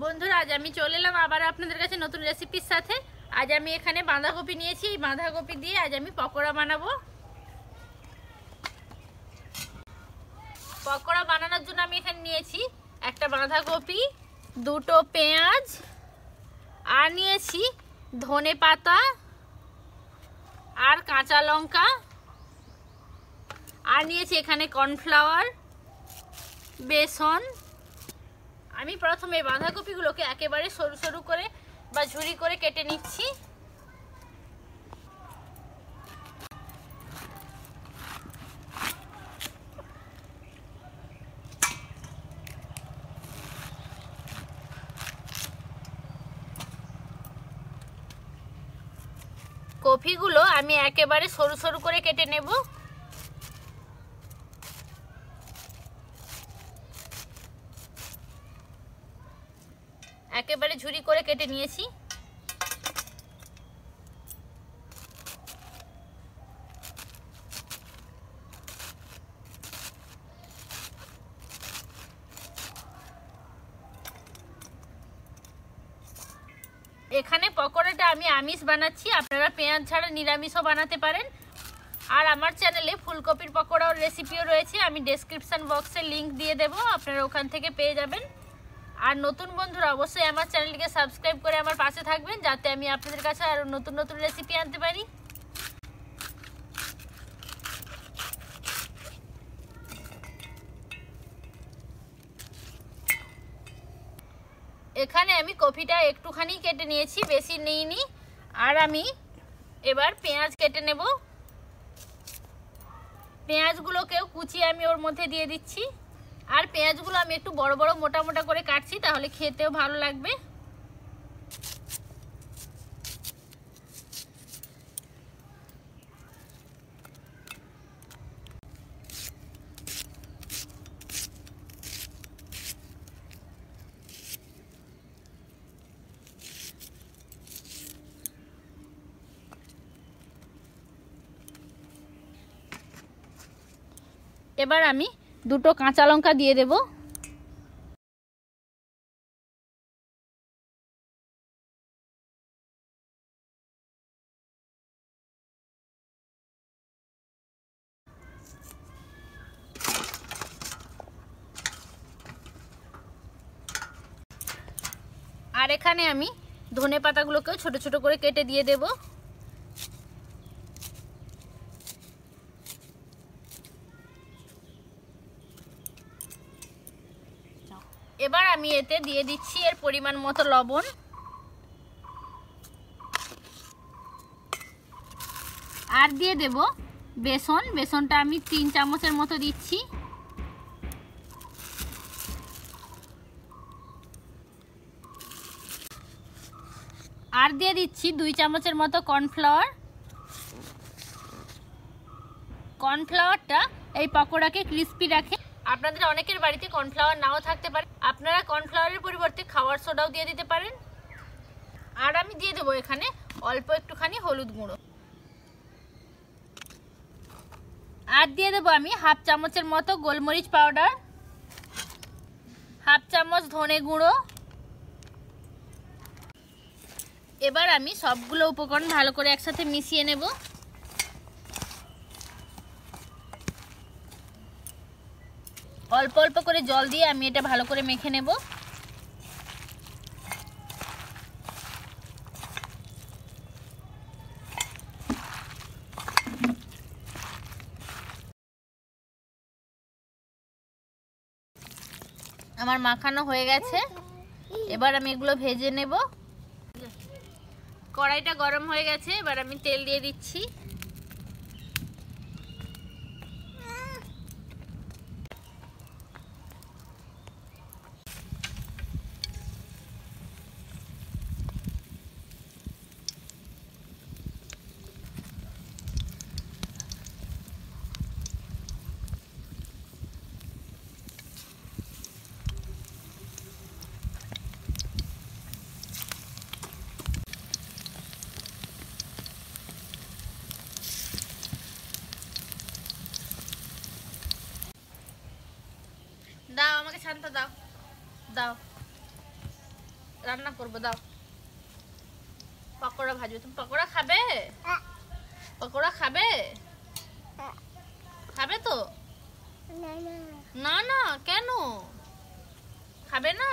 বন্ধুরা, আজ আমি চলে এলাম আবার আপনাদের কাছে নতুন রেসিপির সাথে। আজ আমি এখানে বাঁধাকপি নিয়েছি। এই বাঁধাকপি দিয়ে আজ আমি পকোড়া বানাবো। পকোড়া বানানোর জন্য আমি এখানে নিয়েছি একটা বাঁধাকপি, দুটো পেঁয়াজ, আর নিয়েছি ধনে পাতা, আর কাঁচা লঙ্কা, আর নিয়েছি এখানে কর্নফ্লাওয়ার, বেসন আমি প্রথমে বাঁধাকপিগুলোকে একেবারে সরু সরু করে বা ঝুরি করে কেটে নিচ্ছি। কপিগুলো আমি একেবারে সরু সরু করে কেটে নেব। একেবারে ঝুরি করে কেটে নিয়েছি। এখানে পকোড়াটা আমি আমিষ বানাচ্ছি, আপনারা পেঁয়াজ ছাড়া নিরামিষও বানাতে পারেন। আর আমার চ্যানেলে ফুলকপির পকোড়ার রেসিপিও রয়েছে, আমি ডেসক্রিপশন বক্সে লিংক দিয়ে দেবো, আপনারা ওখান থেকে পেয়ে যাবেন। আর নতুন বন্ধুরা, অবশ্যই আমার চ্যানেলটিকে সাবস্ক্রাইব করে আমার পাশে থাকবেন, যাতে আমি আপনাদের কাছে আরও নতুন নতুন রেসিপি আনতে পারি। এখানে আমি কফিটা একটুখানি কেটে নিয়েছি, বেশি নিইনি। আর আমি এবার পেঁয়াজ কেটে নেব। পেঁয়াজগুলোকেও কুচিয়ে আমি ওর মধ্যে দিয়ে দিচ্ছি। আর পেঁয়াজগুলো আমি একটু বড় বড় মোটা মোটা করে কাটছি, তাহলে খেতেও ভালো লাগবে। এবার আমি দুটো কাঁচা লঙ্কা দিয়ে দেব। আর এখানে আমি ধনে পাতাগুলোকেও ছোট ছোট করে কেটে দিয়ে দেবো এবার আমি এতে দিয়ে দিচ্ছি এর পরিমাণ মতো লবণ। আর দিয়ে দেব বেসন। বেসনটা আমি তিন চামচের মতো দিচ্ছি। আর দিয়ে দিচ্ছি দুই চামচের মতো কর্নফ্লাওয়ার। কর্নফ্লাওয়ারটা এই পকোড়াকে ক্রিস্পি রাখে। আপনাদের অনেকের বাড়িতে কর্নফ্লাওয়ার নাও থাকতে পারে। আপনারা কর্নফ্লাওয়ারের পরিবর্তে খাওয়ার সোডাও দিয়ে দিতে পারেন। আর আমি দিয়ে দেবো এখানে অল্প একটুখানি হলুদ গুঁড়ো। আর দিয়ে দেবো আমি হাফ চামচের মতো গোলমরিচ পাউডার হাফ চামচ ধনে গুঁড়ো। এবার আমি সবগুলো উপকরণ ভালো করে একসাথে মিশিয়ে নেব। অল্প অল্প করে জল দিয়ে আমি এটা ভালো করে মেখে নেব। আমার মাখানো হয়ে গেছে। এবার আমি এগুলো ভেজে নেব। কড়াইটা গরম হয়ে গেছে, এবার আমি তেল দিয়ে দিচ্ছি। দাও আমাকে শান্ত দাও। দাও। রান্না করব দাও। পকোড়া ভাজবে। তুমি পকোড়া খাবে? পকোড়া খাবে? খাবে তো? না না। কেন? খাবে না?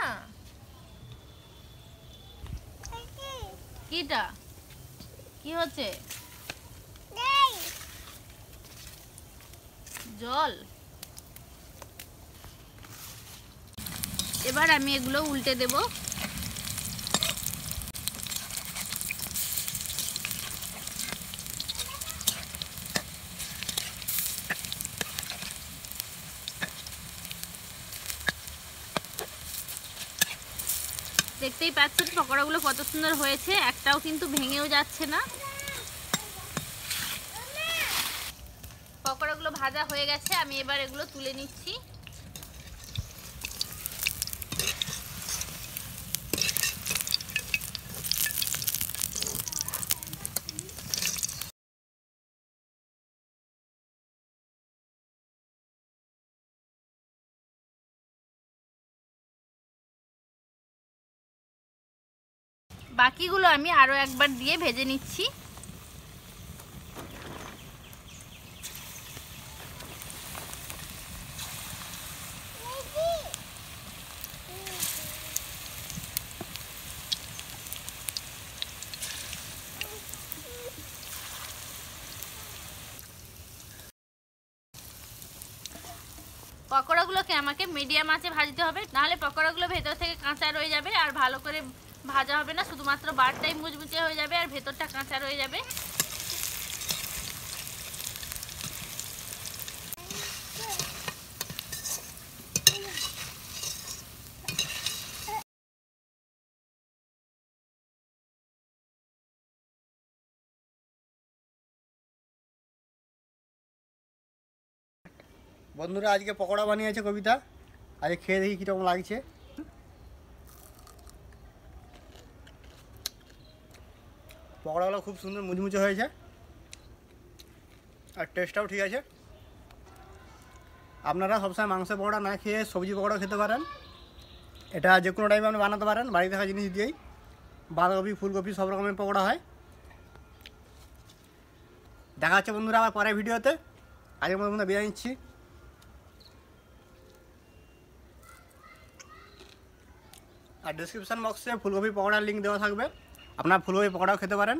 কিটা? কি হচ্ছে? জল? এবার আমি এগুলো উল্টে দেব। দেখতেই পাচ্ছেন পকোড়াগুলো কত সুন্দর হয়েছে, একটাও কিন্তু ভেঙেও যাচ্ছে না। পকোড়াগুলো ভাজা হয়ে গেছে, আমি এবার এগুলো তুলে নিচ্ছি। বাকিগুলো আমি আরও একবার দিয়ে ভেজে নিচ্ছি। পকোড়াগুলোকে আমাকে মিডিয়াম আঁচে ভাজতে হবে, নাহলে পকোড়াগুলো ভেতর থেকে কাঁচা রয়ে যাবে আর ভালো করে ভাজা হবে না, শুধুমাত্র বারটাই মুচমুচে হয়ে যাবে আর ভেতরটা কাঁচা রয়ে যাবে। বন্ধুরা, আজকে পকোড়া বানিয়েছে কবিতা। আজকে খেয়ে দেখি কীরকম লাগছে। পকোড়াগুলো খুব সুন্দর মুচমুচে হয়েছে। আর টেস্টটাও ঠিক আছে। আপনারা সবসময় মাংসের পকোড়া না খেয়ে সবজি পকোড়া খেতে পারেন। এটা যে কোনো টাইমে আপনি বানাতে পারেন বাড়ি থাকা জিনিস দিয়েই। বাঁধাকপি, ফুলকপি, সব রকমের পকোড়া হয়। দেখা হচ্ছে বন্ধুরা আবার পরের ভিডিওতে। আজকের মতো বন্ধুরা বিদায় নিচ্ছি। আর ডিসক্রিপশান বক্সে ফুলকপি, পকোড়ার লিঙ্ক দেওয়া থাকবে। আপনারা ফুলকপি পকোড়াও খেতে পারেন।